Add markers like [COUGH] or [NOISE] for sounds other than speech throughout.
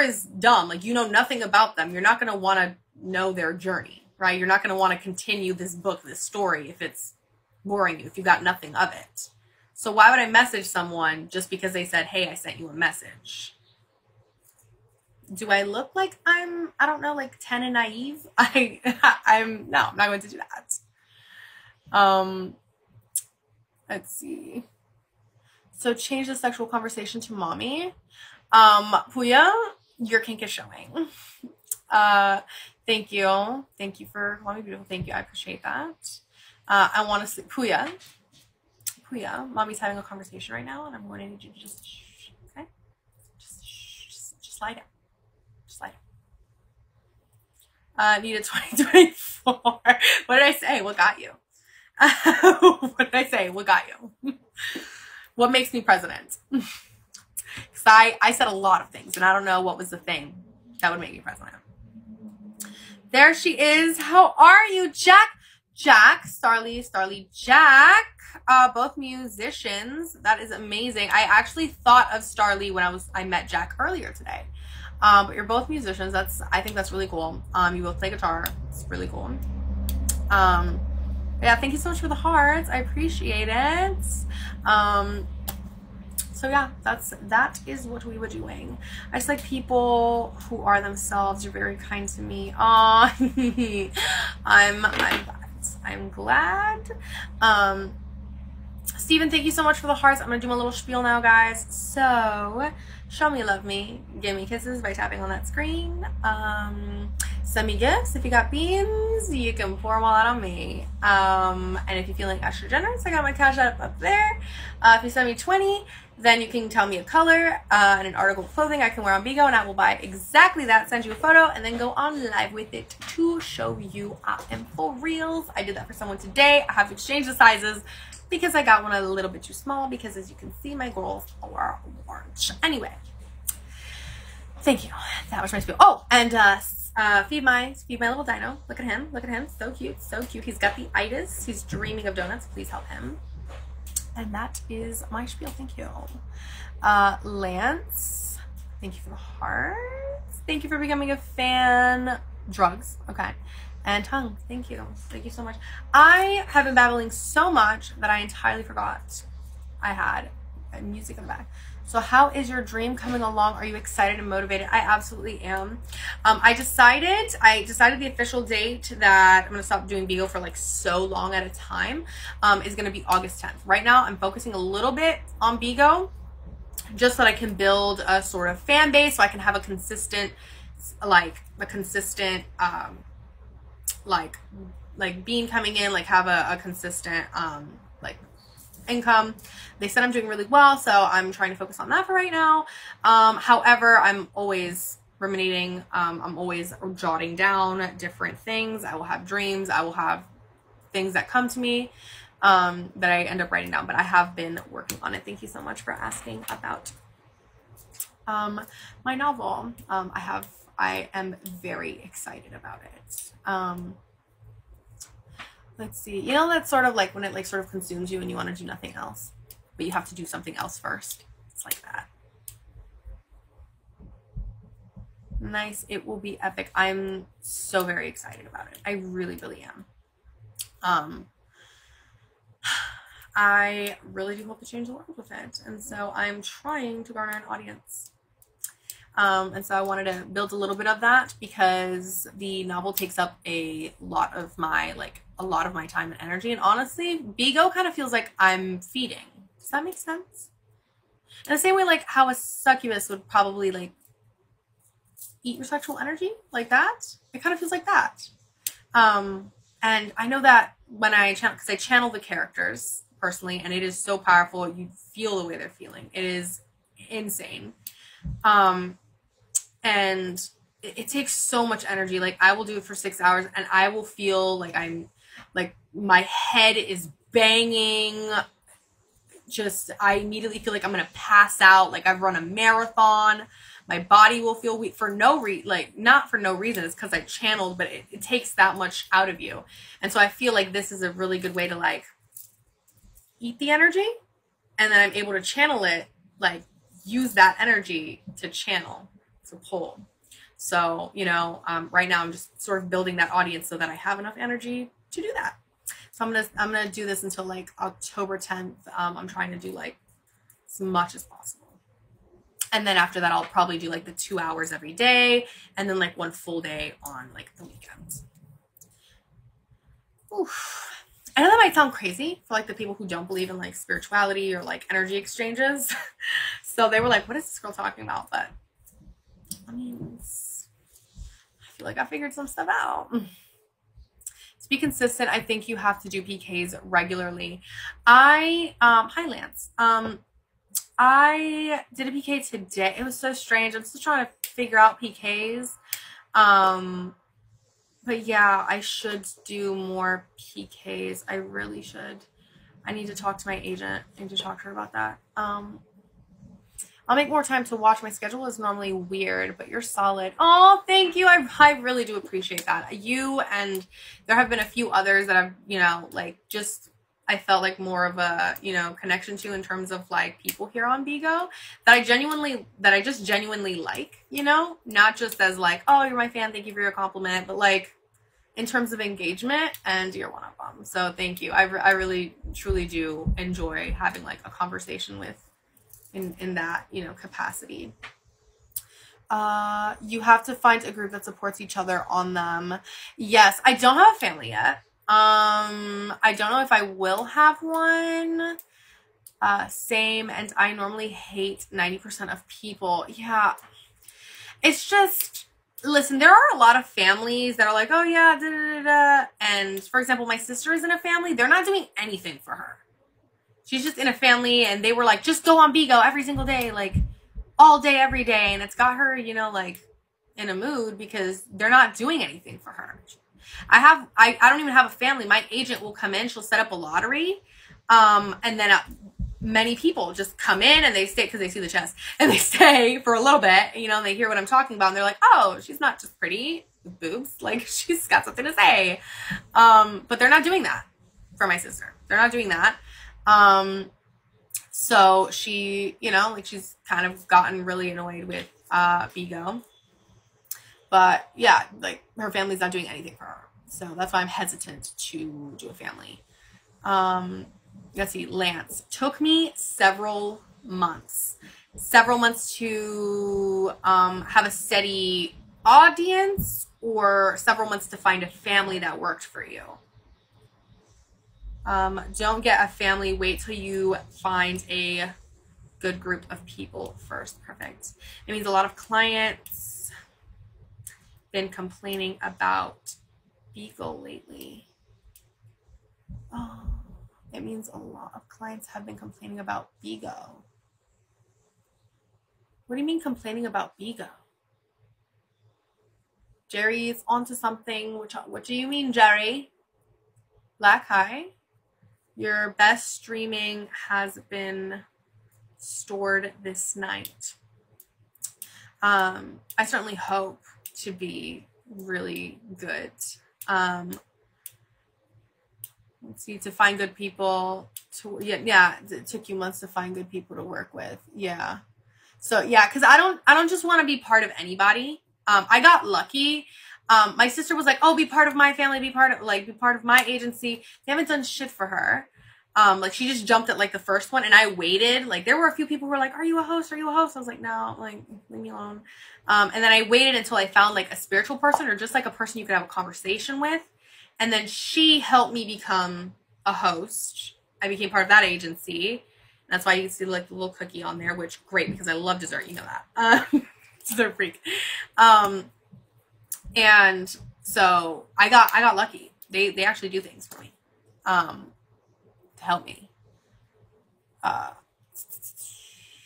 is dumb. Like you know nothing about them. You're not going to want to know their journey, right? You're not going to want to continue this book, this story if it's boring you, if you got nothing of it. So why would I message someone just because they said, "Hey, I sent you a message"? Do I look like I'm I don't know, like 10 and naive? [LAUGHS] I I'm no, I'm not going to do that. Um let's see. So change the sexual conversation to mommy. Um, Puya, your kink is showing. Uh, thank you. Thank you for mommy beautiful. Thank you. I appreciate that. Uh, I want to see Puya. Puya, mommy's having a conversation right now, and I'm going to need you to just okay, just just, just lie down. Just lie down. Uh, need a [LAUGHS] 2024. what did I say? What got you? [LAUGHS] what did I say? What got you? [LAUGHS] what makes me president? I, I said a lot of things, and I don't know what was the thing that would make me president. There she is. How are you, Jack? Jack, Starly, Starly, Jack, uh, both musicians. That is amazing. I actually thought of Starly when I was I met Jack earlier today. Um, but you're both musicians. That's I think that's really cool. Um, you both play guitar. It's really cool. Um, yeah, thank you so much for the hearts. I appreciate it. Um, so yeah, that's that is what we were doing. I just like people who are themselves. You're very kind to me. [LAUGHS] Aw, I'm I'm glad. I'm glad. Um, Steven, thank you so much for the hearts. I'm gonna do my little spiel now, guys. So, show me love me, give me kisses by tapping on that screen. Um, send me gifts if you got beans. You can pour them all out on me. Um, and if you're feeling extra generous, I got my cash app up there. Uh, if you send me 20, then you can tell me a color uh, and an article of clothing I can wear on Bigo, and I will buy exactly that, send you a photo, and then go on live with it to show you I am for reals. I did that for someone today. I have to exchange the sizes because I got one a little bit too small because as you can see, my girls are large. Anyway, thank you. That was my spiel. Oh, and uh, uh, feed my feed my little dino. Look at him. Look at him. So cute. So cute. He's got the itis. He's dreaming of donuts. Please help him. And that is my spiel. Thank you. Uh, Lance, thank you for the hearts. Thank you for becoming a fan. Drugs. Okay. And tongue. Thank you. Thank you so much. I have been babbling so much that I entirely forgot I had music in the back. So how is your dream coming along? Are you excited and motivated? I absolutely am. Um, I decided, I decided the official date that I'm going to stop doing Bigo for like so long at a time um, is going to be August 10th. Right now, I'm focusing a little bit on Bigo just so that I can build a sort of fan base so I can have a consistent, like a consistent, um, like, like being coming in, like have a, a consistent, um, income. They said I'm doing really well, so I'm trying to focus on that for right now. Um, however, I'm always ruminating. Um, I'm always jotting down different things. I will have dreams. I will have things that come to me um, that I end up writing down. But I have been working on it. Thank you so much for asking about um, my novel. Um, I have. I am very excited about it. Um, let's see. You know that's sort of like when it like sort of consumes you and you want to do nothing else but you have to do something else first. It's like that. Nice. It will be epic. I'm so very excited about it. I really really am. Um [SIGHS] i really do hope to change the world with it and so i'm trying to garner an audience um, and so I wanted to build a little bit of that because the novel takes up a lot of my like a lot of my time and energy. And honestly, Bigo kind of feels like I'm feeding. Does that make sense? In the same way, like how a succubus would probably like eat your sexual energy like that. It kind of feels like that. Um, and I know that when I channel, because I channel the characters personally, and it is so powerful. You feel the way they're feeling. It is insane. Um, and it, it takes so much energy. Like I will do it for six hours, and I will feel like I'm, like my head is banging. Just I immediately feel like I'm gonna pass out. Like I've run a marathon. My body will feel weak for no re like not for no reason. It's because I channeled, but it, it takes that much out of you. And so I feel like this is a really good way to like eat the energy and then I'm able to channel it, like use that energy to channel. To pull. So, you know, um, right now I'm just sort of building that audience so that I have enough energy to do that. So I'm gonna I'm gonna do this until like October 10th. Um, I'm trying to do like as much as possible. And then after that, I'll probably do like the two hours every day, and then like one full day on like the weekends. Oof. I know that might sound crazy for like the people who don't believe in like spirituality or like energy exchanges. [LAUGHS] so they were like, "What is this girl talking about?" But I mean, I feel like I figured some stuff out. to be consistent, I think you have to do PKs regularly. I um hi Lance. Um I did a PK today. It was so strange. I'm still trying to figure out PKs. Um but yeah, I should do more PKs. I really should. I need to talk to my agent. I need to talk to her about that. Um, I'll make more time to watch. My schedule is normally weird, but you're solid. Oh, thank you. I, I really do appreciate that. You and there have been a few others that I've, you know, like just I felt like more of a, you know, connection to in terms of like people here on Bigo that I genuinely, that I just genuinely like, you know, not just as like, oh, you're my fan, thank you for your compliment, but like in terms of engagement and you're one of them. So thank you. I, re- I really truly do enjoy having like a conversation with in, in that, you know, capacity. Uh, you have to find a group that supports each other on them. Yes, I don't have a family yet. Um, I don't know if I will have one. Uh, same, and I normally hate 90% of people. Yeah. It's just, listen, there are a lot of families that are like, oh yeah, da da da da. And for example, my sister is in a family, they're not doing anything for her. She's just in a family, and they were like, just go on Bigo every single day, like all day, every day. And it's got her, you know, like in a mood because they're not doing anything for her. I have I, I don't even have a family. My agent will come in, she'll set up a lottery. Um, and then uh, many people just come in and they stay because they see the chest [LAUGHS] and they stay for a little bit, you know, and they hear what I'm talking about and they're like, oh, she's not just pretty boobs, [LAUGHS] like she's got something to say. Um, but they're not doing that for my sister. They're not doing that. Um, so she, you know, like she's kind of gotten really annoyed with uh Bigo. But yeah, like her family's not doing anything for her. So that's why I'm hesitant to do a family. Um, let's see, Lance. Took me several months. Several months to um, have a steady audience or several months to find a family that worked for you. Um, don't get a family. Wait till you find a good group of people first. Perfect. It means a lot of clients been complaining about Bigo lately. Oh, it means a lot of clients have been complaining about Bigo. What do you mean complaining about Bigo? Jerry's onto something. Which, what do you mean, Jerry? Black High? Your best streaming has been stored this night. Um, I certainly hope to be really good. Um, let's see, to find good people to yeah, yeah, it took you months to find good people to work with. Yeah. So yeah, because I don't I don't just want to be part of anybody. Um, I got lucky. Um, my sister was like, "Oh, be part of my family, be part of like be part of my agency." They haven't done shit for her. Um, like she just jumped at like the first one and I waited. Like there were a few people who were like, Are you a host? Are you a host? I was like, No, like leave me alone. Um, and then I waited until I found like a spiritual person or just like a person you could have a conversation with. And then she helped me become a host. I became part of that agency. That's why you see like the little cookie on there, which great because I love dessert. You know that. Uh, [LAUGHS] dessert freak. Um, and so I got I got lucky. They they actually do things for me. Um, to help me. Uh,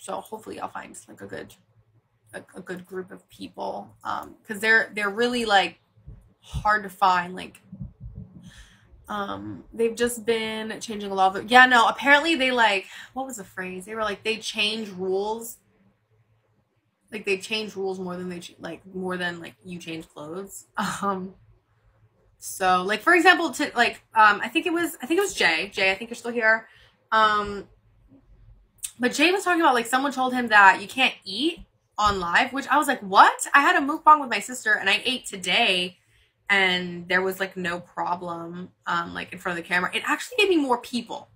so hopefully I'll find like a good a, a good group of people um because they're they're really like hard to find like um they've just been changing a lot of yeah no apparently they like what was the phrase they were like they change rules like they change rules more than they like more than like you change clothes [LAUGHS] um so like for example to like um I think it was I think it was Jay. Jay, I think you're still here. Um but Jay was talking about like someone told him that you can't eat on live, which I was like, what? I had a mukbang with my sister and I ate today and there was like no problem um, like in front of the camera. It actually gave me more people.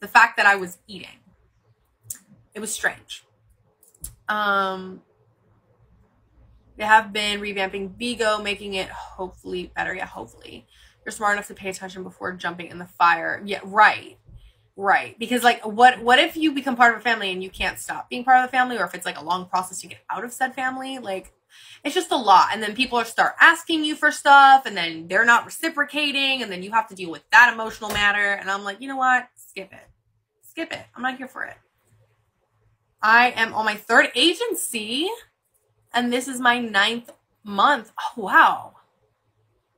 The fact that I was eating. It was strange. Um, they have been revamping Bigo, making it hopefully better. Yeah, hopefully. You're smart enough to pay attention before jumping in the fire. Yeah, right. Right. Because like what what if you become part of a family and you can't stop being part of the family or if it's like a long process to get out of said family? Like it's just a lot. And then people start asking you for stuff and then they're not reciprocating and then you have to deal with that emotional matter. And I'm like, you know what? Skip it. Skip it. I'm not here for it. I am on my third agency and this is my ninth month. Oh, wow.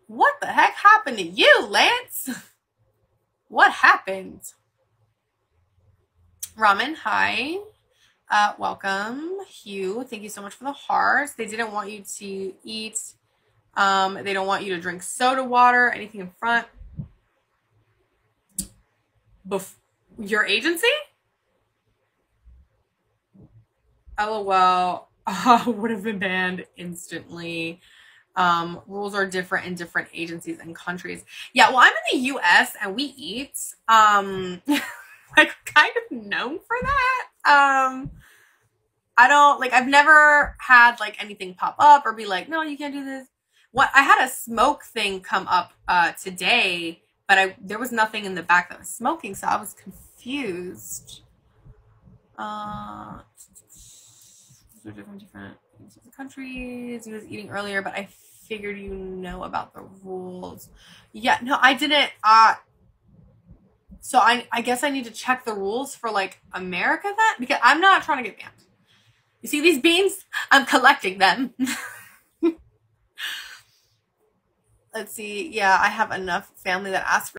What the heck happened to you, Lance? [LAUGHS] What happened? Ramen, hi. Uh, welcome. Hugh, thank you so much for the hearts. They didn't want you to eat. Um, they don't want you to drink soda water, anything in front. Bef- your agency? LOL. Uh, [LAUGHS] would have been banned instantly. Um, rules are different in different agencies and countries. Yeah, well, I'm in the US and we eat. Um, [LAUGHS] like kind of known for that. Um, I don't like I've never had like anything pop up or be like, no, you can't do this. What I had a smoke thing come up uh today, but I there was nothing in the back that was smoking, so I was confused. Uh different different countries. He was eating earlier, but I figured you know about the rules. Yeah, no, I didn't uh so I I guess I need to check the rules for like America then because I'm not trying to get banned. You see these beans? I'm collecting them. [LAUGHS] Let's see. Yeah, I have enough family that ask for